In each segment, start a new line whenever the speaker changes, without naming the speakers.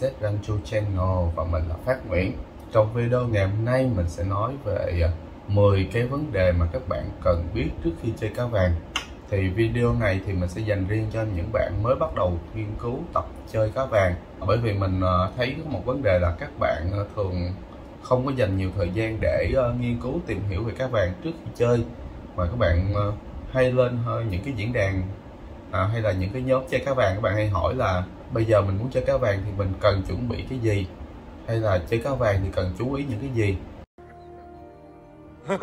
Z Rancho Channel và mình là Phát Nguyễn. Trong video ngày hôm nay mình sẽ nói về à, 10 cái vấn đề mà các bạn cần biết trước khi chơi cá vàng. Thì video này thì mình sẽ dành riêng cho những bạn mới bắt đầu nghiên cứu tập chơi cá vàng. Bởi vì mình à, thấy có một vấn đề là các bạn à, thường không có dành nhiều thời gian để nghiên cứu tìm hiểu về cá vàng trước khi chơi. Mà các bạn hay lên những cái diễn đàn à, hay là những cái nhóm chơi cá vàng các bạn hay hỏi là bây giờ mình muốn chơi cá vàng thì mình cần chuẩn bị cái gì? Hay là chơi cá vàng thì cần chú ý những cái gì?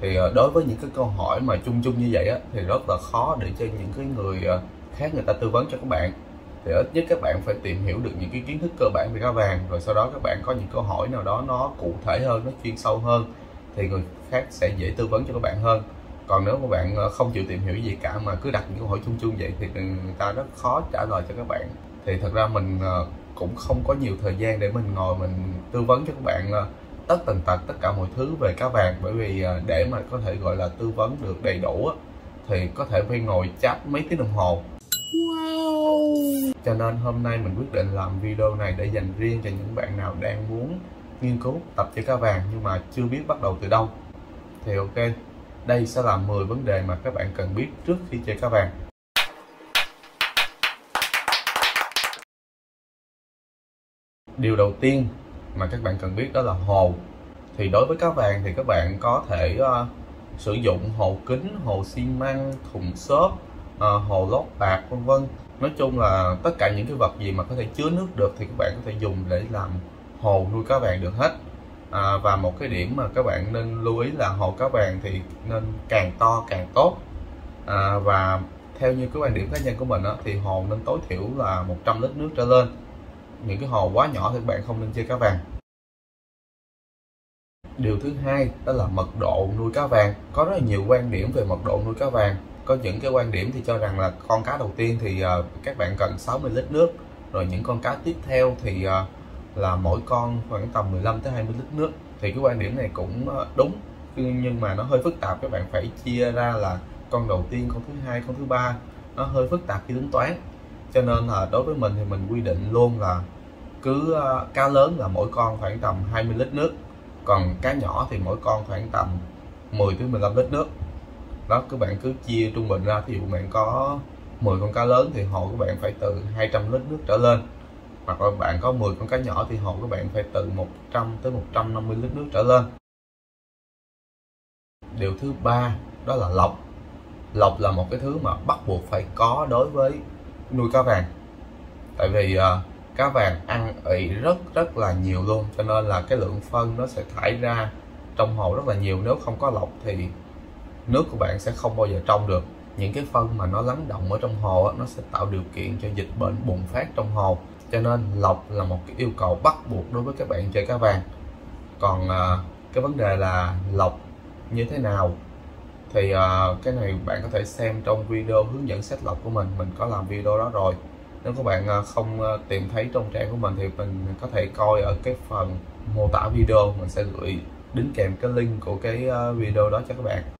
Thì à, đối với những cái câu hỏi mà chung chung như vậy á thì rất là khó để cho những cái người à, khác người ta tư vấn cho các bạn. Thì ít nhất các bạn phải tìm hiểu được những cái kiến thức cơ bản về cá vàng rồi sau đó các bạn có những câu hỏi nào đó nó cụ thể hơn nó chuyên sâu hơn thì người khác sẽ dễ tư vấn cho các bạn hơn còn nếu mà bạn ờ, không chịu tìm hiểu gì cả mà cứ đặt những câu hỏi chung chung vậy thì người ta rất khó trả lời cho các bạn. Thì thật ra mình ờ, cũng không có nhiều thời gian để mình ngồi mình tư vấn cho các bạn ờ, tất tần tật tất cả mọi thứ về cá vàng. Bởi vì để mà có thể gọi là tư vấn được đầy đủ thì có thể phải ngồi chat mấy tiếng đồng hồ. Wow. cho nên hôm nay mình quyết định làm video này để dành riêng cho những bạn nào đang muốn nghiên cứu tập chơi cá vàng nhưng mà chưa biết bắt đầu từ đâu. Thì ok đây sẽ là 10 vấn đề mà các bạn cần biết trước khi chơi cá vàng. Điều đầu tiên mà các bạn cần biết đó là hồ. Thì đối với cá vàng thì các bạn có thể uh, sử dụng hồ kính, hồ xi măng, thùng xốp, uh, hồ lót bạc vân vân. Nói chung là tất cả những cái vật gì mà có thể chứa nước được thì các bạn có thể dùng để làm hồ nuôi cá vàng được hết à, và một cái điểm mà các bạn nên lưu ý là hồ cá vàng thì nên càng to càng tốt. À, và theo như cái quan điểm cá nhân của mình đó, thì hồ nên tối thiểu là 100 lít nước trở lên. Những cái hồ quá nhỏ thì các bạn không nên chơi cá vàng. Điều thứ hai đó là mật độ nuôi cá vàng. Có rất là nhiều quan điểm về mật độ nuôi cá vàng. Có những cái quan điểm thì cho rằng là con cá đầu tiên thì uh, các bạn cần 60 lít nước. Rồi những con cá tiếp theo thì uh, là mỗi con khoảng tầm 15 tới 20 lít nước. Thì cái quan điểm này cũng ờ, đúng nhưng mà nó hơi phức tạp, các bạn phải chia ra là con đầu tiên, con thứ hai, con thứ ba, nó hơi phức tạp khi tính toán. Cho nên là đối với mình thì mình quy định luôn là cứ ờ, cá lớn là mỗi con khoảng tầm 20 lít nước, còn cá nhỏ thì mỗi con khoảng tầm 10 tới 15 lít nước. Đó, các bạn cứ chia trung bình ra thì dụ bạn có 10 con cá lớn thì hộ các bạn phải từ 200 lít nước trở lên hoặc là bạn có 10 con cá nhỏ thì hồ của bạn phải từ 100 tới 150 lít nước trở lên. Điều thứ ba đó là lọc. Lọc là một cái thứ mà bắt buộc phải có đối với nuôi cá vàng. Tại vì uh, cá vàng ăn ị rất rất là nhiều luôn cho nên là cái lượng phân nó sẽ thải ra trong hồ rất là nhiều. Nếu không có lọc thì nước của bạn sẽ không bao giờ trong được. Những cái phân mà nó lắng động ở trong hồ nó sẽ tạo điều kiện cho dịch bệnh bùng phát trong hồ cho nên lọc là một cái yêu cầu bắt buộc đối với các bạn chơi cá vàng. Còn uh, cái vấn đề là lọc như thế nào thì uh, cái này bạn có thể xem trong video hướng dẫn xét lọc của mình. Mình có làm video đó rồi. Nếu các bạn uh, không uh, tìm thấy trong trang của mình thì mình có thể coi ở cái phần mô tả video. Mình sẽ gửi đính kèm cái link của cái uh, video đó cho các bạn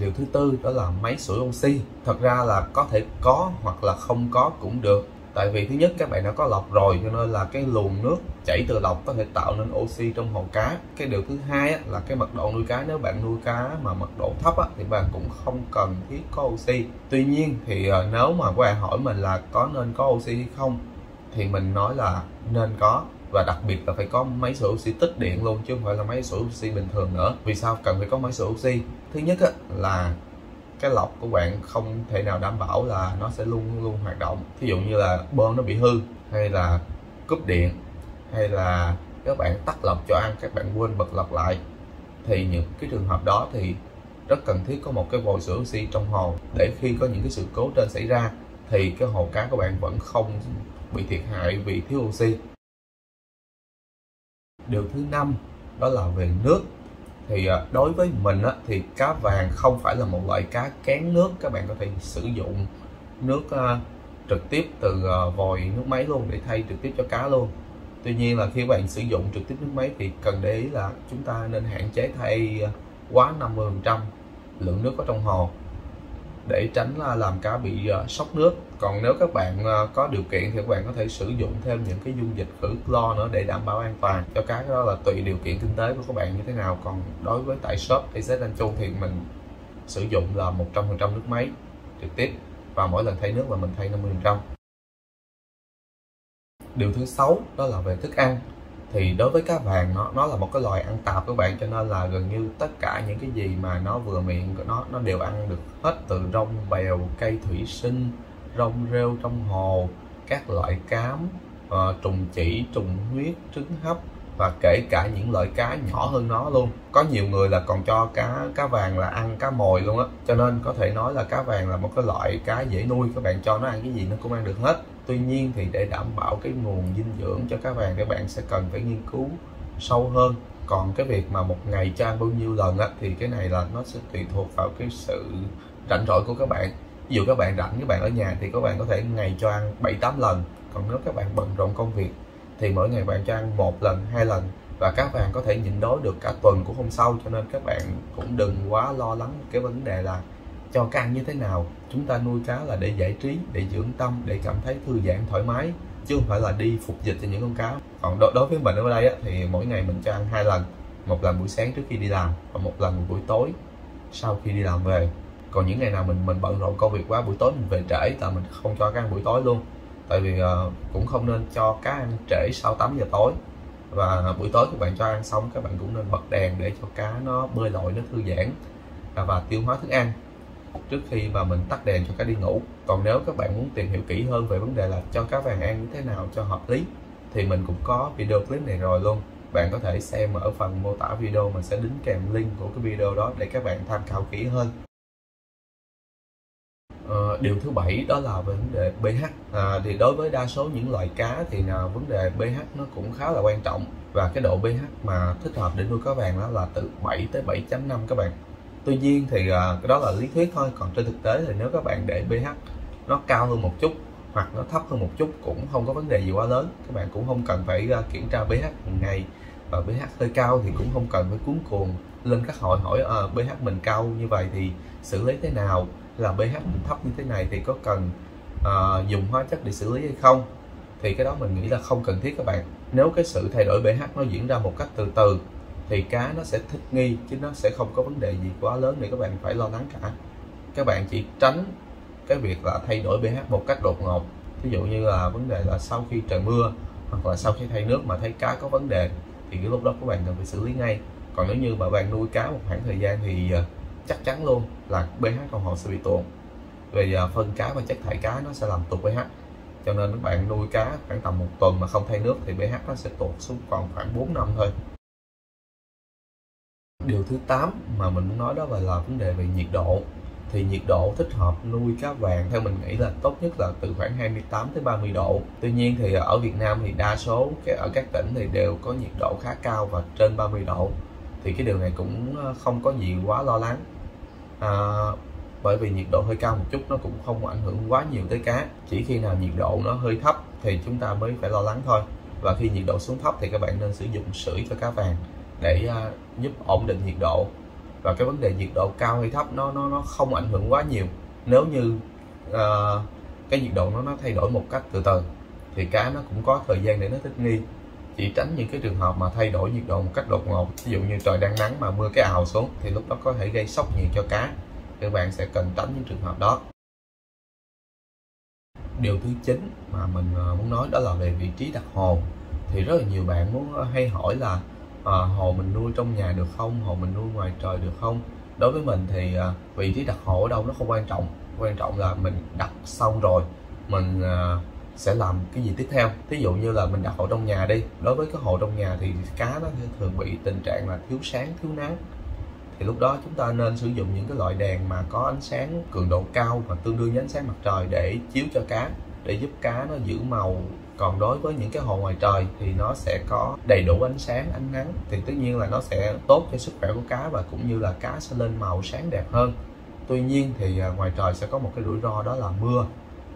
điều thứ tư đó là máy sưởi oxy. Thật ra là có thể có hoặc là không có cũng được. Tại vì thứ nhất các bạn đã có lọc rồi cho nên là cái luồng nước chảy từ lọc có thể tạo nên oxy trong hồ cá. Cái điều thứ hai á, là cái mật độ nuôi cá nếu bạn nuôi cá mà mật độ thấp á, thì bạn cũng không cần thiết có oxy. Tuy nhiên thì ờ, nếu mà các bạn hỏi mình là có nên có oxy hay không thì mình nói là nên có và đặc biệt là phải có máy sửa oxy tích điện luôn chứ không phải là máy sửa oxy bình thường nữa. Vì sao cần phải có máy sửa oxy? Thứ nhất á, là cái lọc của bạn không thể nào đảm bảo là nó sẽ luôn luôn hoạt động. Thí dụ như là bơm nó bị hư hay là cúp điện hay là các bạn tắt lọc cho ăn các bạn quên bật lọc lại thì những cái trường hợp đó thì rất cần thiết có một cái vòi sửa oxy trong hồ. Để khi có những cái sự cố trên xảy ra thì cái hồ cá của bạn vẫn không bị thiệt hại vì thiếu oxy điều thứ năm đó là về nước. Thì à, đối với mình á, thì cá vàng không phải là một loại cá kén nước. Các bạn có thể sử dụng nước uh, trực tiếp từ uh, vòi nước máy luôn để thay trực tiếp cho cá luôn. Tuy nhiên là khi bạn sử dụng trực tiếp nước máy thì cần để ý là chúng ta nên hạn chế thay quá 50% lượng nước có trong hồ để tránh làm cá bị ờ, sốc nước. Còn nếu các bạn ờ, có điều kiện thì các bạn có thể sử dụng thêm những cái dung dịch khử clo nữa để đảm bảo an toàn cho cá. Đó là tùy điều kiện kinh tế của các bạn như thế nào. Còn đối với tại shop AZ Anh Chu thì mình sử dụng là 100% nước máy trực tiếp và mỗi lần thay nước là mình thay 50% điều thứ sáu đó là về thức ăn thì đối với cá vàng nó nó là một cái loài ăn tạp các bạn cho nên là gần như tất cả những cái gì mà nó vừa miệng của nó nó đều ăn được hết từ rong bèo cây thủy sinh rong rêu trong hồ các loại cám uh, trùng chỉ trùng huyết trứng hấp và kể cả những loại cá nhỏ hơn nó luôn. Có nhiều người là còn cho cá cá vàng là ăn, cá mồi luôn á. Cho nên có thể nói là cá vàng là một cái loại cá dễ nuôi. Các bạn cho nó ăn cái gì nó cũng ăn được hết. Tuy nhiên thì để đảm bảo cái nguồn dinh dưỡng cho cá vàng, các bạn sẽ cần phải nghiên cứu sâu hơn. Còn cái việc mà một ngày cho ăn bao nhiêu lần á, thì cái này là nó sẽ tùy thuộc vào cái sự rảnh rỗi của các bạn. Ví dụ các bạn rảnh, các bạn ở nhà thì các bạn có thể ngày cho ăn 7 8 lần. Còn nếu các bạn bận rộn công việc thì mỗi ngày bạn cho ăn một lần hai lần và các bạn có thể nhịn đói được cả tuần cũng không sâu cho nên các bạn cũng đừng quá lo lắng cái vấn đề là cho cá ăn như thế nào. Chúng ta nuôi cá là để giải trí để dưỡng tâm để cảm thấy thư giãn thoải mái chứ không phải là đi phục dịch cho những con cá. Còn đối, đối với mình ở đây á, thì mỗi ngày mình cho ăn hai lần một lần buổi sáng trước khi đi làm và một lần buổi tối sau khi đi làm về. Còn những ngày nào mình mình bận rộn công việc quá buổi tối mình về trễ là mình không cho cá ăn buổi tối luôn tại vì uh, cũng không nên cho cá ăn trễ sau 8 giờ tối. Và buổi tối các bạn cho ăn xong các bạn cũng nên bật đèn để cho cá nó bơi lội nó thư giãn và, và tiêu hóa thức ăn. Trước khi mà mình tắt đèn cho cá đi ngủ. Còn nếu các bạn muốn tìm hiểu kỹ hơn về vấn đề là cho cá vàng ăn như thế nào cho hợp lý thì mình cũng có video clip này rồi luôn. Bạn có thể xem ở phần mô tả video mình sẽ đính kèm link của cái video đó để các bạn tham khảo kỹ hơn. Ờ, điều thứ bảy đó là về vấn đề pH à, thì đối với đa số những loài cá thì là vấn đề pH nó cũng khá là quan trọng. Và cái độ pH mà thích hợp để nuôi cá vàng đó là từ 7 tới 7.5 các bạn. Tuy nhiên thì à, cái đó là lý thuyết thôi còn trên thực tế thì nếu các bạn để pH nó cao hơn một chút hoặc nó thấp hơn một chút cũng không có vấn đề gì quá lớn. Các bạn cũng không cần phải uh, kiểm tra pH hàng ngày. Và pH hơi cao thì cũng không cần phải cuốn cuồng lên các hội hỏi à, pH mình cao như vậy thì xử lý thế nào? Là pH thấp như thế này thì có cần uh, dùng hóa chất để xử lý hay không? Thì cái đó mình nghĩ là không cần thiết các bạn. Nếu cái sự thay đổi pH nó diễn ra một cách từ từ thì cá nó sẽ thích nghi chứ nó sẽ không có vấn đề gì quá lớn để các bạn phải lo lắng cả. Các bạn chỉ tránh cái việc là thay đổi pH một cách đột ngột. Ví dụ như là vấn đề là sau khi trời mưa hoặc là sau khi thay nước mà thấy cá có vấn đề thì cái lúc đó các bạn cần phải xử lý ngay. Còn nếu như mà bạn nuôi cá một khoảng thời gian thì uh, chắc chắn luôn là pH con hồ sẽ bị tuột vì à, phân cá và chất thải cá nó sẽ làm tụt pH cho nên các bạn nuôi cá khoảng tầm một tuần mà không thay nước thì pH nó sẽ tụt xuống còn khoảng 4 năm thôi điều thứ 8 mà mình muốn nói đó là, là vấn đề về nhiệt độ thì nhiệt độ thích hợp nuôi cá vàng theo mình nghĩ là tốt nhất là từ khoảng 28 tới 30 độ. Tuy nhiên thì ở Việt Nam thì đa số ở các tỉnh thì đều có nhiệt độ khá cao và trên 30 độ. Thì cái điều này cũng ờ, không có gì quá lo lắng. À, bởi vì nhiệt độ hơi cao một chút nó cũng không ảnh hưởng quá nhiều tới cá. Chỉ khi nào nhiệt độ nó hơi thấp thì chúng ta mới phải lo lắng thôi. Và khi nhiệt độ xuống thấp thì các bạn nên sử dụng sưởi cho cá vàng để uh, giúp ổn định nhiệt độ. Và cái vấn đề nhiệt độ cao hay thấp nó nó nó không ảnh hưởng quá nhiều. Nếu như uh, cái nhiệt độ nó nó thay đổi một cách từ từ thì cá nó cũng có thời gian để nó thích nghi chỉ tránh những cái trường hợp mà thay đổi nhiệt độ một cách đột ngột. Ví dụ như trời đang nắng mà mưa cái ào xuống thì lúc đó có thể gây sốc nhiệt cho cá. Các bạn sẽ cần tránh những trường hợp đó. Điều thứ chín mà mình à, muốn nói đó là về vị trí đặt hồ. Thì rất là nhiều bạn muốn hay hỏi là à, hồ mình nuôi trong nhà được không? Hồ mình nuôi ngoài trời được không? Đối với mình thì à, vị trí đặt hồ ở đâu nó không quan trọng. Quan trọng là mình đặt xong rồi mình à, sẽ làm cái gì tiếp theo. Thí dụ như là mình đặt hồ trong nhà đi. Đối với cái hồ trong nhà thì cá nó thường bị tình trạng là thiếu sáng, thiếu nắng. Thì lúc đó chúng ta nên sử dụng những cái loại đèn mà có ánh sáng cường độ cao và tương đương với ánh sáng mặt trời để chiếu cho cá, để giúp cá nó giữ màu. Còn đối với những cái hồ ngoài trời thì nó sẽ có đầy đủ ánh sáng, ánh nắng. Thì tất nhiên là nó sẽ tốt cho sức khỏe của cá và cũng như là cá sẽ lên màu sáng đẹp hơn. Tuy nhiên thì à, ngoài trời sẽ có một cái rủi ro đó là mưa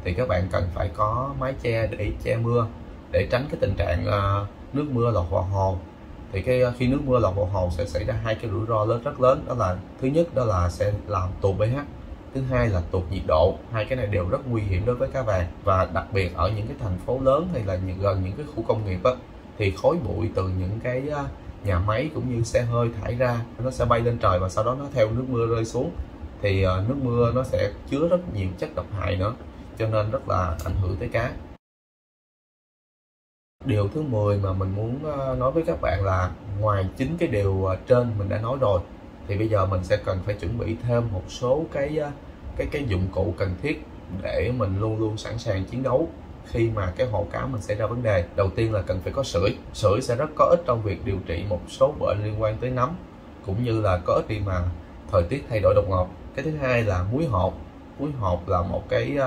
thì các bạn cần phải có mái che để che mưa để tránh cái tình trạng uh, nước mưa lọt vào hồ. Thì cái ờ, khi nước mưa lọt vào hồ sẽ xảy ra hai cái rủi ro lớn rất lớn. Đó là thứ nhất đó là sẽ làm tụt pH. Thứ hai là tụt nhiệt độ. Hai cái này đều rất nguy hiểm đối với cá vàng và đặc biệt ở những cái thành phố lớn hay là những, gần những cái khu công nghiệp á, thì khói bụi từ những cái ờ, nhà máy cũng như xe hơi thải ra nó sẽ bay lên trời và sau đó nó theo nước mưa rơi xuống. Thì nước mưa nó sẽ chứa rất nhiều chất độc hại nữa cho nên rất là ảnh hưởng tới cá điều thứ 10 mà mình muốn ờ, nói với các bạn là ngoài chính cái điều ờ, trên mình đã nói rồi, thì bây giờ mình sẽ cần phải chuẩn bị thêm một số cái ờ, cái cái dụng cụ cần thiết để mình luôn luôn sẵn sàng chiến đấu khi mà cái hồ cá mình xảy ra vấn đề. Đầu tiên là cần phải có sưởi. Sưởi sẽ rất có ích trong việc điều trị một số bệnh liên quan tới nấm, cũng như là có ích khi mà thời tiết thay đổi đột ngột. Cái thứ hai là muối hột. Muối hột là một cái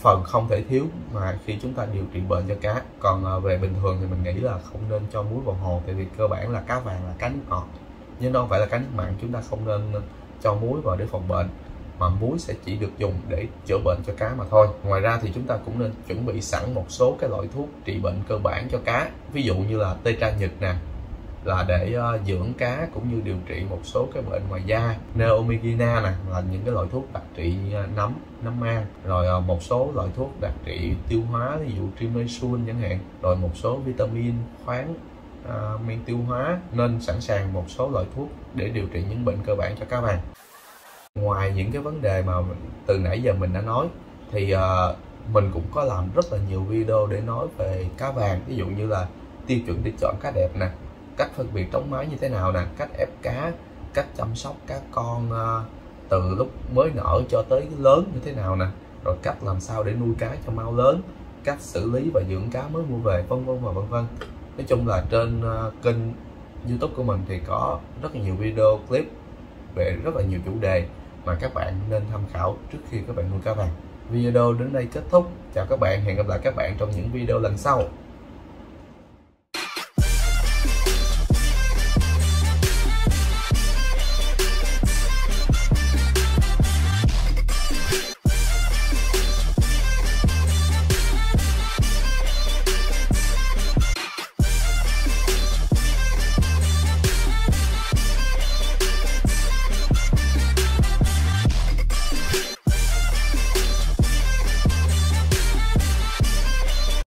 phần không thể thiếu mà khi chúng ta điều trị bệnh cho cá. Còn à, về bình thường thì mình nghĩ là không nên cho muối vào hồ, tại vì cơ bản là cá vàng là cá nước ngọt. Nhưng đâu phải là cá nước mặn chúng ta không nên cho muối vào để phòng bệnh, mà muối sẽ chỉ được dùng để chữa bệnh cho cá mà thôi. Ngoài ra thì chúng ta cũng nên chuẩn bị sẵn một số cái loại thuốc trị bệnh cơ bản cho cá. Ví dụ như là tetra nhật nè là để uh, dưỡng cá cũng như điều trị một số cái bệnh ngoài da. Neomigina nè là những cái loại thuốc đặc trị uh, nấm nấm mang. Rồi uh, một số loại thuốc đặc trị tiêu hóa ví dụ trimesun chẳng hạn. Rồi một số vitamin khoáng uh, men tiêu hóa. Nên sẵn sàng một số loại thuốc để điều trị những bệnh cơ bản cho cá vàng. Ngoài những cái vấn đề mà từ nãy giờ mình đã nói thì uh, mình cũng có làm rất là nhiều video để nói về cá vàng. Ví dụ như là tiêu chuẩn để chọn cá đẹp nè cách phân biệt trống mái như thế nào nè, cách ép cá, cách chăm sóc cá con ờ, từ lúc mới nở cho tới lớn như thế nào nè, rồi cách làm sao để nuôi cá cho mau lớn, cách xử lý và dưỡng cá mới mua về, vân vân và vân vân. Nói chung là trên ờ, kênh youtube của mình thì có rất là nhiều video clip về rất là nhiều chủ đề mà các bạn nên tham khảo trước khi các bạn nuôi cá vàng. Video đến đây kết thúc. Chào các bạn, hẹn gặp lại các bạn trong những video lần sau.